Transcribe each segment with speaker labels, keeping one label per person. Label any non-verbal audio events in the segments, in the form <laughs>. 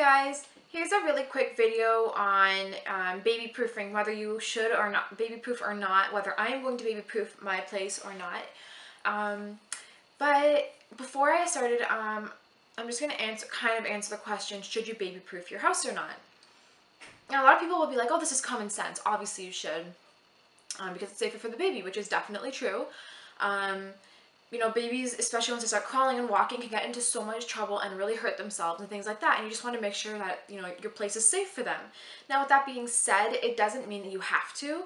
Speaker 1: guys, here's a really quick video on um, baby proofing, whether you should or not, baby proof or not, whether I am going to baby proof my place or not. Um, but before I started, um, I'm just going to answer, kind of answer the question, should you baby proof your house or not? Now a lot of people will be like, oh, this is common sense. Obviously you should, um, because it's safer for the baby, which is definitely true. Um, you know, babies, especially once they start crawling and walking, can get into so much trouble and really hurt themselves and things like that. And you just want to make sure that, you know, your place is safe for them. Now, with that being said, it doesn't mean that you have to.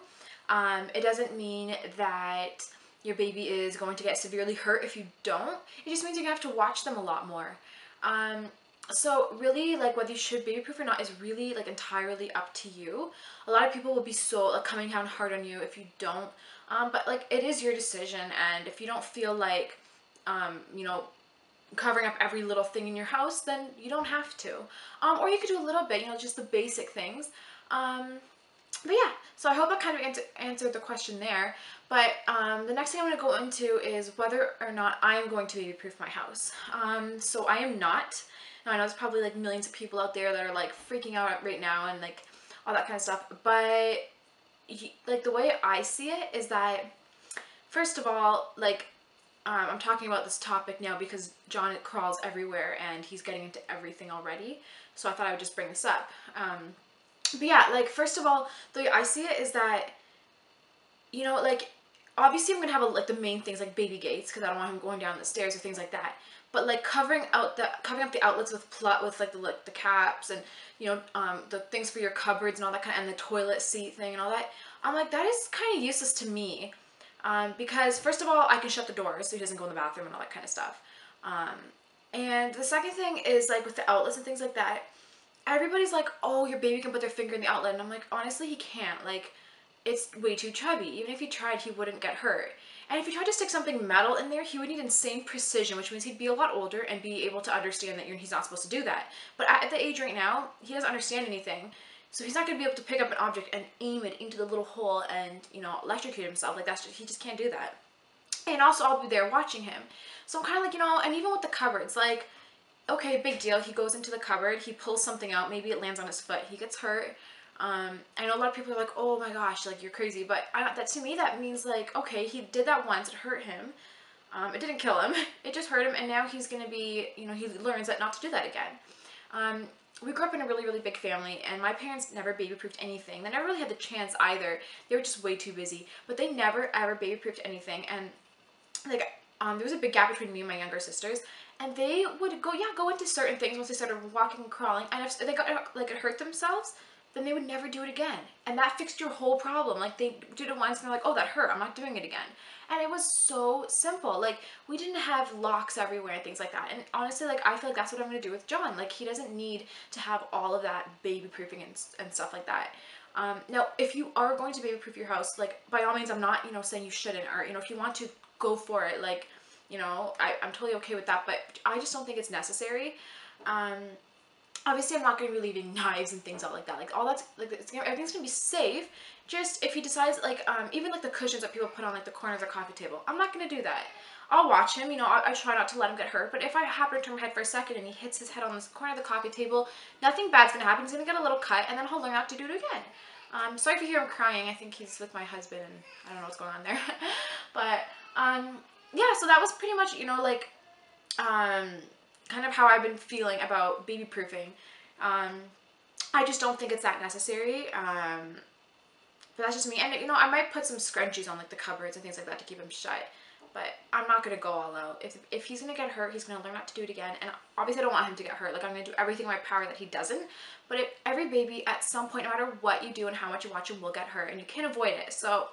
Speaker 1: Um, it doesn't mean that your baby is going to get severely hurt if you don't. It just means you're going to have to watch them a lot more. Um, so really like whether you should baby proof or not is really like entirely up to you. A lot of people will be so like coming down hard on you if you don't um, but like it is your decision and if you don't feel like um, you know covering up every little thing in your house then you don't have to. Um, or you could do a little bit you know just the basic things. Um, but yeah so I hope that kind of answer, answered the question there but um, the next thing I'm going to go into is whether or not I am going to baby proof my house um, so I am not now I know there's probably like millions of people out there that are like freaking out right now and like all that kind of stuff, but like the way I see it is that first of all, like um, I'm talking about this topic now because John crawls everywhere and he's getting into everything already. So I thought I would just bring this up. Um, but yeah, like first of all, the way I see it is that, you know, like obviously I'm gonna have a, like the main things like baby gates because I don't want him going down the stairs or things like that. But like covering out the covering up the outlets with plot with like the like the caps and you know um the things for your cupboards and all that kind of and the toilet seat thing and all that i'm like that is kind of useless to me. Um because first of all i can shut the doors so he doesn't go in the bathroom and all that kind of stuff. Um and the second thing is like with the outlets and things like that everybody's like oh your baby can put their finger in the outlet and i'm like honestly he can't like it's way too chubby even if he tried he wouldn't get hurt and if you tried to stick something metal in there, he would need insane precision, which means he'd be a lot older and be able to understand that he's not supposed to do that. But at the age right now, he doesn't understand anything. So he's not going to be able to pick up an object and aim it into the little hole and, you know, electrocute himself. Like, that's just, he just can't do that. And also, I'll be there watching him. So I'm kind of like, you know, and even with the cupboards, like, okay, big deal. He goes into the cupboard, he pulls something out, maybe it lands on his foot, he gets hurt. Um, I know a lot of people are like, oh my gosh, like you're crazy, but I, that to me that means like, okay, he did that once, it hurt him. Um, it didn't kill him, <laughs> it just hurt him, and now he's gonna be, you know, he learns that not to do that again. Um, we grew up in a really, really big family, and my parents never baby-proofed anything. They never really had the chance either. They were just way too busy, but they never ever baby-proofed anything, and like, um, there was a big gap between me and my younger sisters, and they would go, yeah, go into certain things once they started walking and crawling, and if they got, like, it hurt themselves, then they would never do it again. And that fixed your whole problem. Like they did it once and they're like, oh, that hurt. I'm not doing it again. And it was so simple. Like we didn't have locks everywhere and things like that. And honestly, like I feel like that's what I'm to do with John. Like he doesn't need to have all of that baby proofing and, and stuff like that. Um, now, if you are going to baby proof your house, like by all means, I'm not, you know, saying you shouldn't or, you know, if you want to go for it, like, you know, I, I'm totally okay with that, but I just don't think it's necessary. Um, Obviously, I'm not going to be leaving <laughs> knives and things out like that. Like all that's like everything's going to be safe. Just if he decides like um even like the cushions that people put on like the corners of coffee table, I'm not going to do that. I'll watch him, you know, I, I, try not to let him get hurt, but if I happen to turn my head for a second and he hits his head on this corner of the coffee table, nothing bad's gonna happen. He's gonna get a little cut and then he'll learn not to do it again. Um, sorry if you hear him crying. I think he's with my husband and I don't know what's going on there. <laughs> but, um, yeah, so that was pretty much, you know, like, um, kind of how I've been feeling about baby proofing. Um, I just don't think it's that necessary. Um, but that's just me. And, you know, I might put some scrunchies on, like, the cupboards and things like that to keep them shut. But I'm not going to go all out. If, if he's going to get hurt, he's going to learn not to do it again. And obviously, I don't want him to get hurt. Like, I'm going to do everything in my power that he doesn't. But if, every baby, at some point, no matter what you do and how much you watch him, will get hurt. And you can't avoid it. So,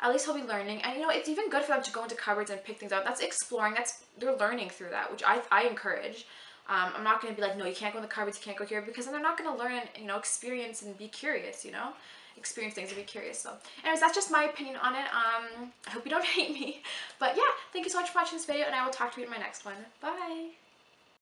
Speaker 1: at least he'll be learning. And, you know, it's even good for them to go into cupboards and pick things out. That's exploring. That's They're learning through that, which I, I encourage. Um, I'm not going to be like, no, you can't go in the cupboards, you can't go here, because then they're not going to learn, you know, experience and be curious, you know? Experience things and be curious. So, anyways, that's just my opinion on it. Um, I hope you don't <laughs> hate me. But yeah, thank you so much for watching this video, and I will talk to you in my next one. Bye!